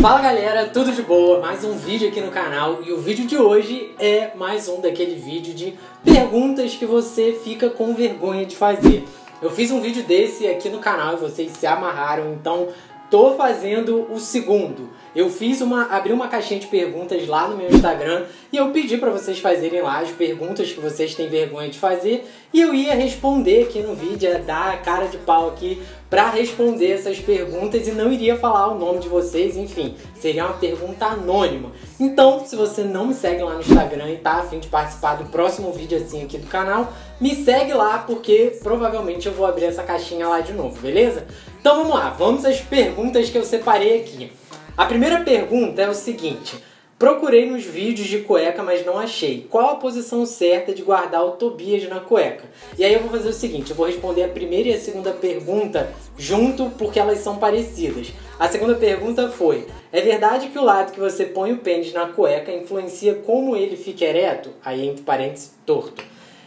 Fala galera, tudo de boa? Mais um vídeo aqui no canal e o vídeo de hoje é mais um daquele vídeo de perguntas que você fica com vergonha de fazer. Eu fiz um vídeo desse aqui no canal e vocês se amarraram, então tô fazendo o segundo. Eu fiz uma, abri uma caixinha de perguntas lá no meu Instagram e eu pedi para vocês fazerem lá as perguntas que vocês têm vergonha de fazer e eu ia responder aqui no vídeo, ia dar a cara de pau aqui para responder essas perguntas e não iria falar o nome de vocês, enfim, seria uma pergunta anônima. Então, se você não me segue lá no Instagram e tá afim de participar do próximo vídeo assim aqui do canal, me segue lá porque provavelmente eu vou abrir essa caixinha lá de novo, beleza? Então vamos lá, vamos às perguntas que eu separei aqui. A primeira pergunta é o seguinte: procurei nos vídeos de cueca, mas não achei. Qual a posição certa de guardar o Tobias na cueca? E aí eu vou fazer o seguinte: eu vou responder a primeira e a segunda pergunta junto porque elas são parecidas. A segunda pergunta foi: é verdade que o lado que você põe o pênis na cueca influencia como ele fica ereto? Aí entre parênteses, torto.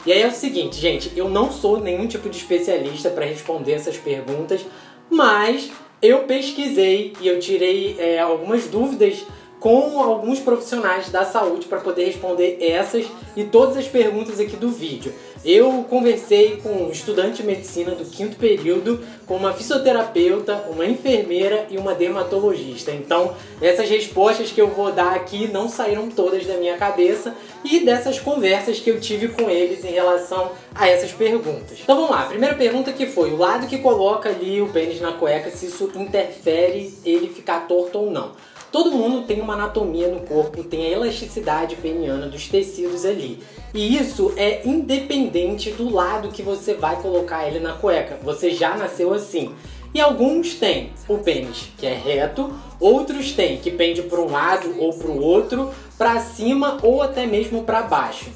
E aí é o seguinte, gente, eu não sou nenhum tipo de especialista para responder essas perguntas, mas eu pesquisei e eu tirei é, algumas dúvidas com alguns profissionais da saúde para poder responder essas e todas as perguntas aqui do vídeo. Eu conversei com um estudante de medicina do quinto período, com uma fisioterapeuta, uma enfermeira e uma dermatologista. Então, essas respostas que eu vou dar aqui não saíram todas da minha cabeça e dessas conversas que eu tive com eles em relação a essas perguntas. Então vamos lá, a primeira pergunta que foi o lado que coloca ali o pênis na cueca, se isso interfere ele ficar torto ou não. Todo mundo tem uma anatomia no corpo, tem a elasticidade peniana dos tecidos ali. E isso é independente do lado que você vai colocar ele na cueca. Você já nasceu assim. E alguns têm o pênis que é reto, outros têm que pende para um lado ou para o outro, para cima ou até mesmo para baixo.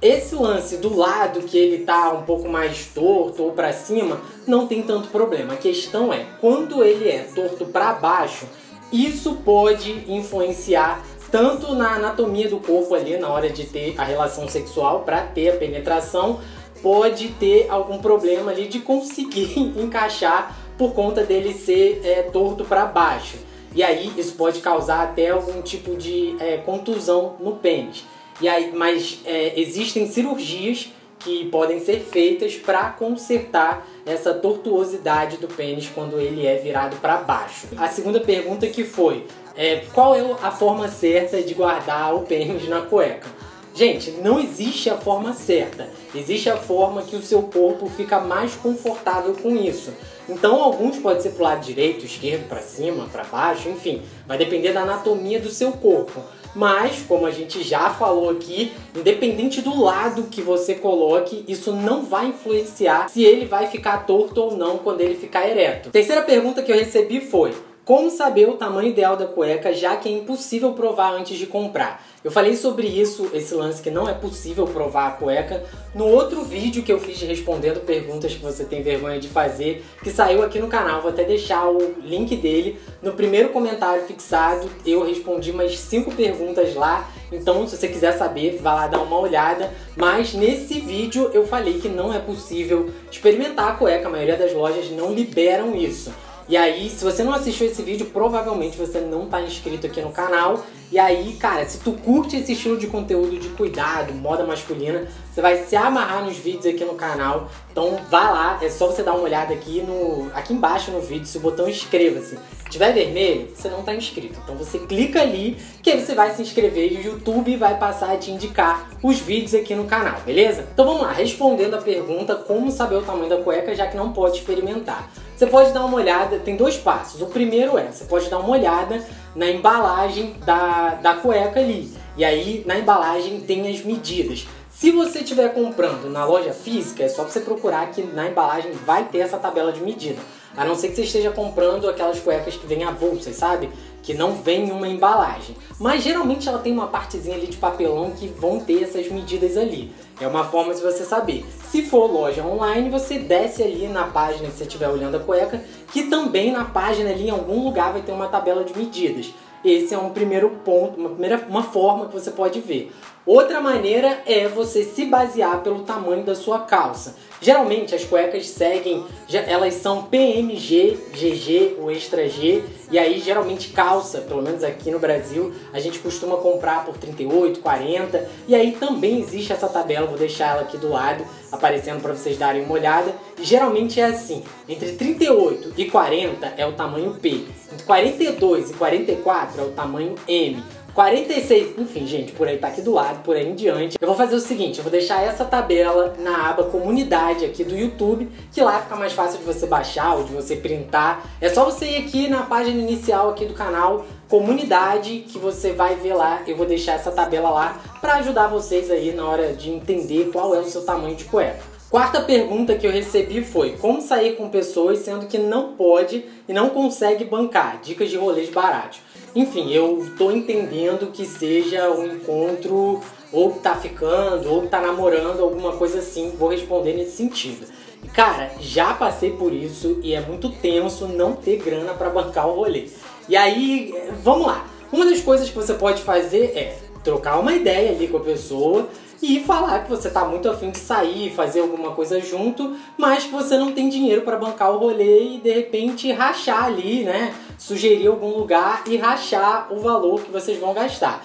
Esse lance do lado que ele tá um pouco mais torto ou para cima não tem tanto problema. A questão é quando ele é torto para baixo, isso pode influenciar tanto na anatomia do corpo ali na hora de ter a relação sexual para ter a penetração, pode ter algum problema ali de conseguir encaixar por conta dele ser é, torto para baixo. E aí isso pode causar até algum tipo de é, contusão no pênis. E aí, mas é, existem cirurgias que podem ser feitas para consertar essa tortuosidade do pênis quando ele é virado para baixo. A segunda pergunta que foi é, qual é a forma certa de guardar o pênis na cueca? Gente, não existe a forma certa. Existe a forma que o seu corpo fica mais confortável com isso. Então, alguns podem ser pro lado direito, esquerdo, para cima, para baixo, enfim, vai depender da anatomia do seu corpo. Mas, como a gente já falou aqui, independente do lado que você coloque, isso não vai influenciar se ele vai ficar torto ou não quando ele ficar ereto. Terceira pergunta que eu recebi foi: como saber o tamanho ideal da cueca, já que é impossível provar antes de comprar? Eu falei sobre isso, esse lance que não é possível provar a cueca, no outro vídeo que eu fiz respondendo perguntas que você tem vergonha de fazer, que saiu aqui no canal. Vou até deixar o link dele no primeiro comentário fixado. Eu respondi mais cinco perguntas lá. Então, se você quiser saber, vá lá dar uma olhada. Mas nesse vídeo eu falei que não é possível experimentar a cueca. A maioria das lojas não liberam isso. E aí, se você não assistiu esse vídeo, provavelmente você não tá inscrito aqui no canal. E aí, cara, se tu curte esse estilo de conteúdo de cuidado, moda masculina, você vai se amarrar nos vídeos aqui no canal. Então vai lá, é só você dar uma olhada aqui no aqui embaixo no vídeo, se o botão inscreva-se tiver vermelho, você não está inscrito. Então você clica ali que aí você vai se inscrever e o YouTube vai passar a te indicar os vídeos aqui no canal, beleza? Então vamos lá, respondendo a pergunta como saber o tamanho da cueca já que não pode experimentar. Você pode dar uma olhada, tem dois passos. O primeiro é, você pode dar uma olhada na embalagem da, da cueca ali. E aí na embalagem tem as medidas. Se você estiver comprando na loja física, é só você procurar que na embalagem vai ter essa tabela de medida. A não ser que você esteja comprando aquelas cuecas que vêm avulsas, sabe? Que não vem uma embalagem. Mas geralmente ela tem uma partezinha ali de papelão que vão ter essas medidas ali. É uma forma de você saber. Se for loja online, você desce ali na página que você estiver olhando a cueca que também na página ali em algum lugar vai ter uma tabela de medidas. Esse é um primeiro ponto, uma primeira uma forma que você pode ver. Outra maneira é você se basear pelo tamanho da sua calça. Geralmente as cuecas seguem, elas são PMG, GG ou Extra G, e aí geralmente calça, pelo menos aqui no Brasil, a gente costuma comprar por 38, 40, e aí também existe essa tabela, vou deixar ela aqui do lado, aparecendo para vocês darem uma olhada. E geralmente é assim, entre 38 e 40 é o tamanho P, entre 42 e 44 é o tamanho M. 46, enfim, gente, por aí tá aqui do lado, por aí em diante. Eu vou fazer o seguinte, eu vou deixar essa tabela na aba comunidade aqui do YouTube, que lá fica mais fácil de você baixar ou de você printar. É só você ir aqui na página inicial aqui do canal, comunidade, que você vai ver lá. Eu vou deixar essa tabela lá para ajudar vocês aí na hora de entender qual é o seu tamanho de cueca. Quarta pergunta que eu recebi foi: como sair com pessoas sendo que não pode e não consegue bancar? Dicas de rolês baratos. Enfim, eu tô entendendo que seja um encontro ou tá ficando, ou tá namorando, alguma coisa assim. Vou responder nesse sentido. Cara, já passei por isso e é muito tenso não ter grana para bancar o rolê. E aí, vamos lá. Uma das coisas que você pode fazer é trocar uma ideia ali com a pessoa e falar que você tá muito afim de sair, fazer alguma coisa junto, mas que você não tem dinheiro para bancar o rolê e de repente rachar ali, né? Sugerir algum lugar e rachar o valor que vocês vão gastar.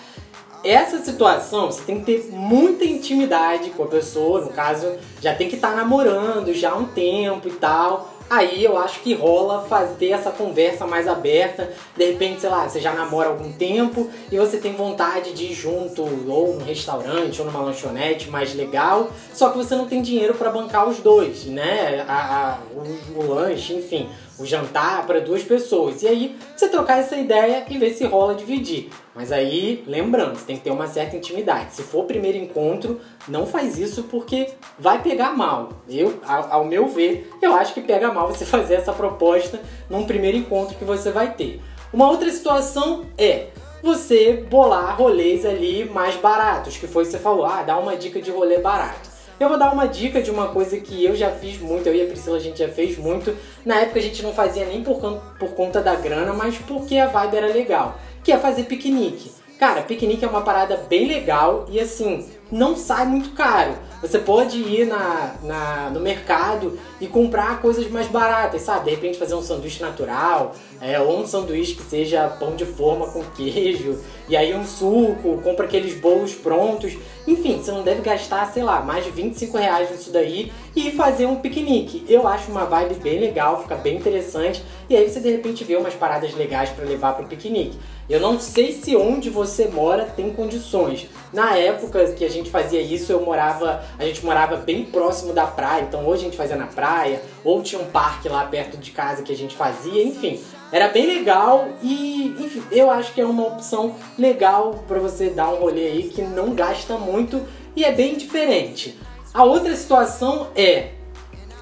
Essa situação você tem que ter muita intimidade com a pessoa, no caso, já tem que estar tá namorando já há um tempo e tal Aí eu acho que rola fazer essa conversa mais aberta. De repente, sei lá, você já namora há algum tempo e você tem vontade de ir junto ou num restaurante ou numa lanchonete mais legal, só que você não tem dinheiro para bancar os dois, né? A, a o, o lanche, enfim o jantar para duas pessoas. E aí você trocar essa ideia e ver se rola dividir. Mas aí, lembrando, você tem que ter uma certa intimidade. Se for primeiro encontro, não faz isso porque vai pegar mal. Eu, ao, meu ver, eu acho que pega mal você fazer essa proposta num primeiro encontro que você vai ter. Uma outra situação é você bolar rolês ali mais baratos, que foi que você falou, ah, dá uma dica de rolê barato. Eu vou dar uma dica de uma coisa que eu já fiz muito, eu e a Priscila a gente já fez muito. Na época a gente não fazia nem por, por conta da grana, mas porque a vibe era legal, que é fazer piquenique. Cara, piquenique é uma parada bem legal e assim, não sai muito caro. Você pode ir na, na, no mercado e comprar coisas mais baratas, sabe? De repente fazer um sanduíche natural, é, ou um sanduíche que seja pão de forma com queijo, e aí um suco, compra aqueles bolos prontos. Enfim, você não deve gastar, sei lá, mais de 25 reais nisso daí e fazer um piquenique. Eu acho uma vibe bem legal, fica bem interessante, e aí você de repente vê umas paradas legais para levar para o piquenique. Eu não sei se onde você mora tem condições. Na época que a gente fazia isso, eu morava, a gente morava bem próximo da praia, então hoje a gente fazia na praia, ou tinha um parque lá perto de casa que a gente fazia, enfim. Era bem legal e enfim, eu acho que é uma opção legal para você dar um rolê aí que não gasta muito e é bem diferente. A outra situação é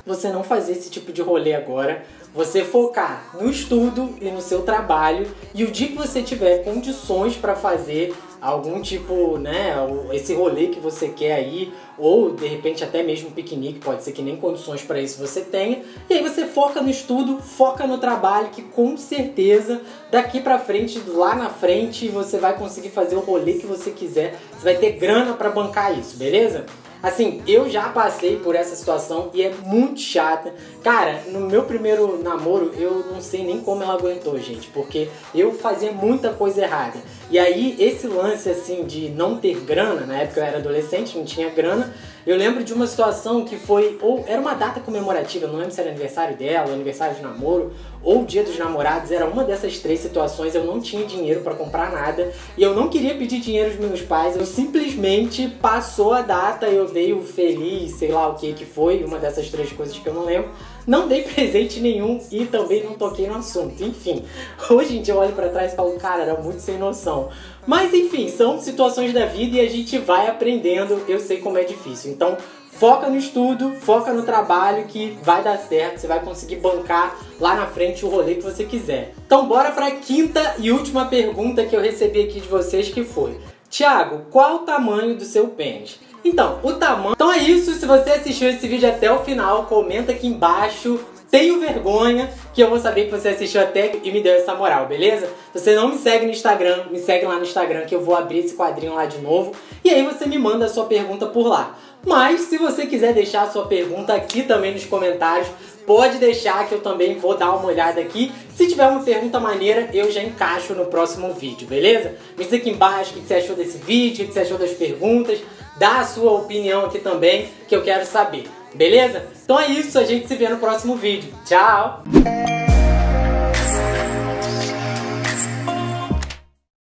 você não fazer esse tipo de rolê agora, você focar no estudo e no seu trabalho e o dia que você tiver condições para fazer algum tipo, né, esse rolê que você quer aí, ou de repente até mesmo piquenique, pode ser que nem condições para isso você tenha, e aí você foca no estudo, foca no trabalho, que com certeza daqui para frente, lá na frente, você vai conseguir fazer o rolê que você quiser, você vai ter grana para bancar isso, beleza? Assim, eu já passei por essa situação e é muito chata. Cara, no meu primeiro namoro, eu não sei nem como ela aguentou, gente, porque eu fazia muita coisa errada. E aí, esse lance, assim, de não ter grana, na época eu era adolescente, não tinha grana, eu lembro de uma situação que foi, ou era uma data comemorativa, não lembro se era aniversário dela, aniversário de namoro, ou dia dos namorados, era uma dessas três situações, eu não tinha dinheiro para comprar nada, e eu não queria pedir dinheiro aos meus pais, eu simplesmente passou a data, eu dei o feliz, sei lá o que que foi, uma dessas três coisas que eu não lembro, não dei presente nenhum e também não toquei no assunto. Enfim, hoje em dia eu olho para trás e falo, cara, era muito sem noção. Mas enfim, são situações da vida e a gente vai aprendendo. Eu sei como é difícil. Então, foca no estudo, foca no trabalho que vai dar certo, você vai conseguir bancar lá na frente o rolê que você quiser. Então bora para a quinta e última pergunta que eu recebi aqui de vocês que foi: Tiago, qual o tamanho do seu pênis? Então, o tamanho. Então é isso. Se você assistiu esse vídeo até o final, comenta aqui embaixo tenho vergonha que eu vou saber que você assistiu até e me deu essa moral, beleza? Se você não me segue no Instagram, me segue lá no Instagram que eu vou abrir esse quadrinho lá de novo. E aí você me manda a sua pergunta por lá. Mas se você quiser deixar a sua pergunta aqui também nos comentários, pode deixar que eu também vou dar uma olhada aqui. Se tiver uma pergunta maneira, eu já encaixo no próximo vídeo, beleza? Me diz aqui embaixo o que você achou desse vídeo, o que você achou das perguntas. Dá a sua opinião aqui também, que eu quero saber. Beleza? Então é isso, a gente se vê no próximo vídeo. Tchau!